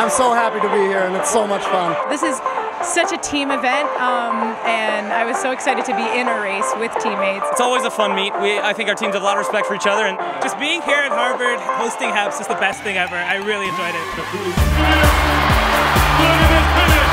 I'm so happy to be here and it's so much fun. This is such a team event, um, and I was so excited to be in a race with teammates. It's always a fun meet. We, I think our teams have a lot of respect for each other, and just being here at Harvard hosting HEPS is the best thing ever. I really enjoyed it.